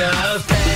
Love.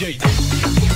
DJ.